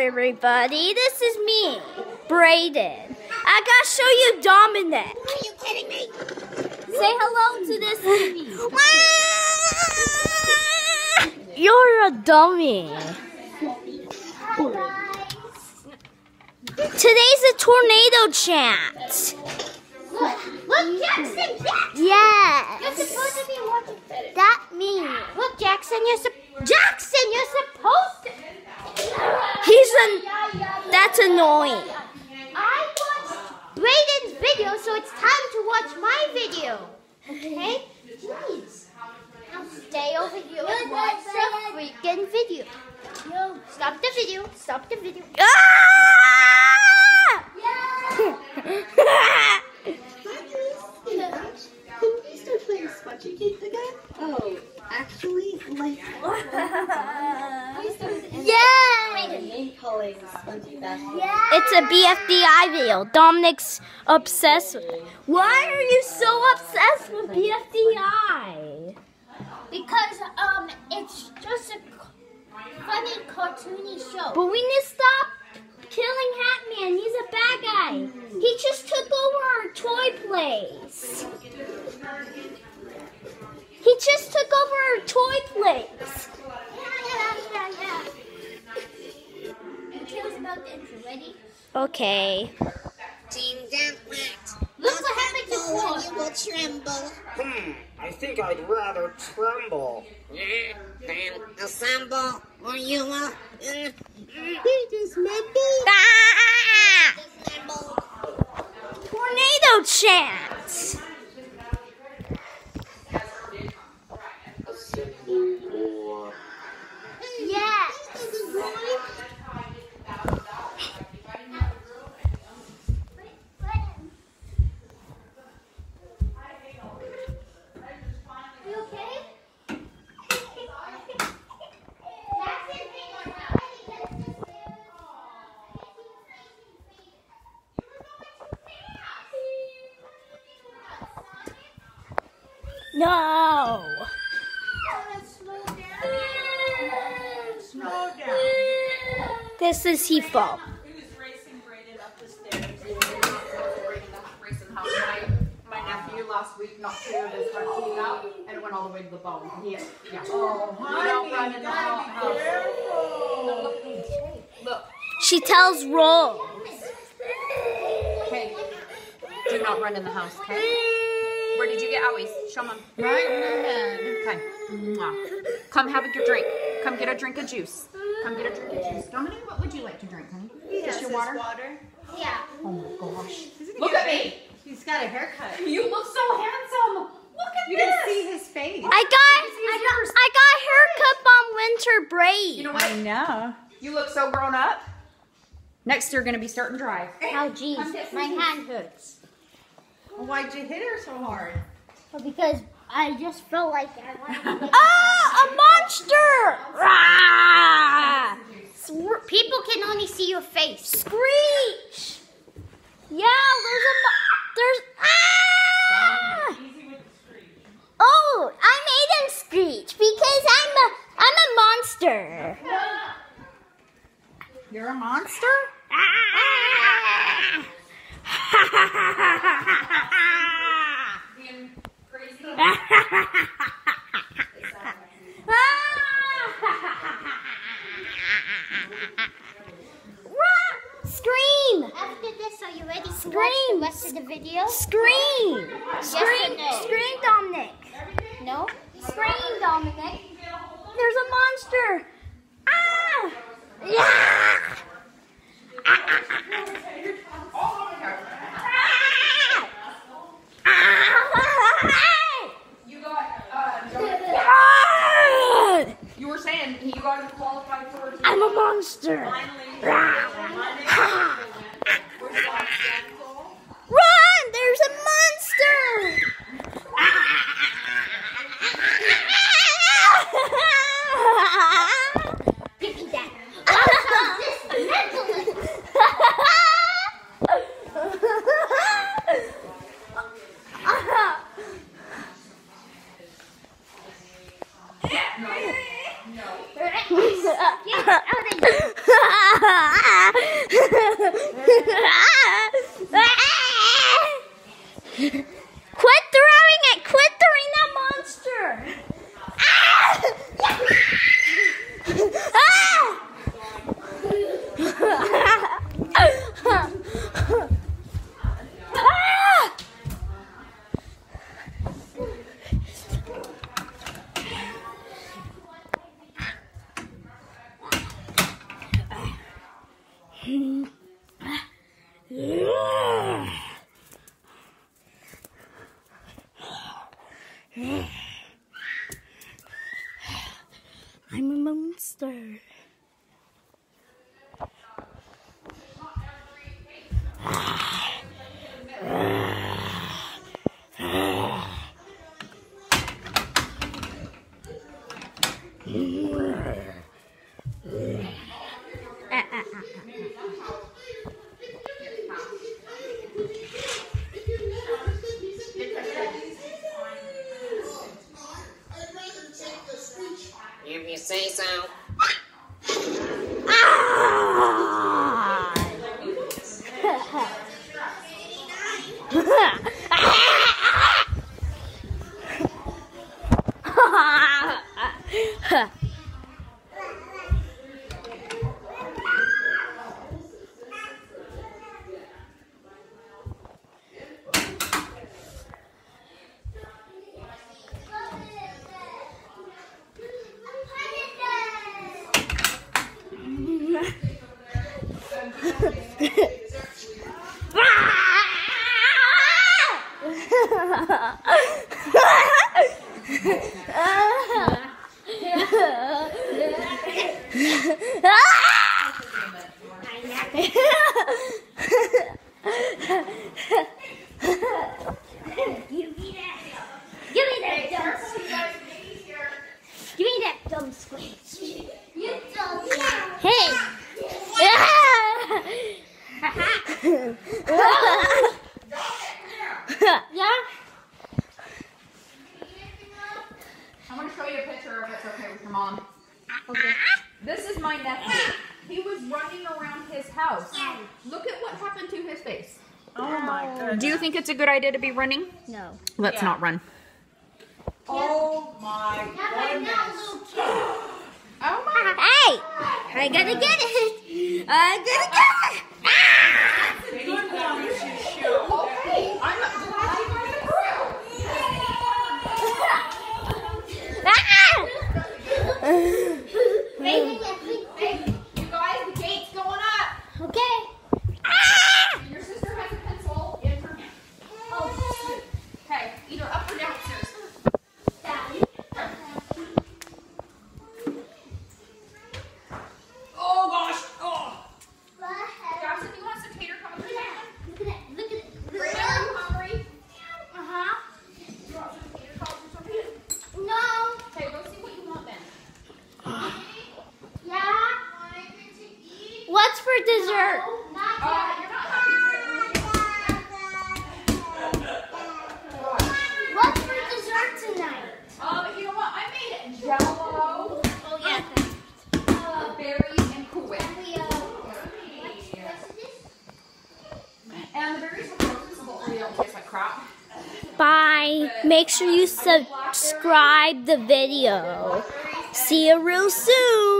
everybody. This is me, Brayden. I gotta show you Dominic. Are you kidding me? Say hello to this You're a dummy. Today's a tornado chance. Look, look, Jackson, Jackson. Yes. You're supposed to be watching. That me. Look, Jackson, you're Jackson, you're supposed to. He's an. That's annoying. I watched Brayden's video, so it's time to watch my video. Okay? Jeez. Now stay over here and watch the freaking video. Yo, stop the video. Stop the video. Ah! It's a BFDI video. Dominic's obsessed with it. Why are you so obsessed with BFDI? Because um, it's just a funny cartoony show. But we need to stop killing Hatman. He's a bad guy. He just took over our toy place. He just took over our toy place. About the intro. Ready? Okay. Team Deathmatch. Look what happened to Tremble you will tremble. Hmm, I think I'd rather tremble. Yeah, then assemble or you will. Uh, he just. Ah! Tornado chance. Yes. You okay? No. Slow down. This is he fault. He was racing Brayden up the stairs. He was Brayden up racing house. My, my nephew last week knocked two of his front teeth out and it went all the way to the bone. He, yeah. Oh, You don't run in the house. careful. Look, She tells Rose. okay. Do not run in the house, okay? Where did you get owies? Show mom. Right in the head. Okay. Mwah. Come have your drink. Come get a drink of juice. Come get a drink of juice. Dominic, what would you like to drink, honey? Just your water? water. Yeah. Oh my gosh. Look at me. He's got a haircut. You look so handsome. Look at You this. can see his face. I got, I got, I got haircut on winter break. You know what? I know. You look so grown up. Next, you're gonna be starting to drive. Oh, jeez. My hand hurts. Why'd you hit her so hard? Well, because I just felt like I wanted to get ah, a monster! Rah! People can only see your face. Screech! Yeah, there's a, mo- there's, ah! Oh, I made him screech because I'm a, I'm a monster. You're a monster? Ah! Scream! After this, are you ready to watch Scream. the rest of the video? Scream! Scream! no? Scream, Dominic! No? Scream, Dominic! There's a monster! Ah! Yeah! You got. Uh, Ah! you were saying you got to qualify for. I'm a monster! Run! I'm a monster. Ah, If you say so. 哇！哈哈哈哈哈！It's a good idea to be running? No. Let's Yeah. not run. Oh my goodness. Oh my. Hey, I gotta get it. I gotta get it. Ah! Good one, you should show. Okay, I'm not glad you guys approve. Ah! Hey, you guys, the gate's going up. Okay. Ah! Your sister has a pencil in her hand. Oh, okay, either up or downstairs. Oh gosh. Oh. Jackson, you want some tater come with Look at it. Look at it. Brandon, are you hungry? Uh-huh. You want some tater tots or something? No. Okay, go see what you want then. Yeah. What's for dessert? You're not hungry. What's for dessert tonight? Um, you know what? I made jello, Oh yeah. uh, berries, and Cool Whip. And the berries were frozen, so hopefully don't taste like crap. Bye. Make sure you subscribe the video. See you real soon.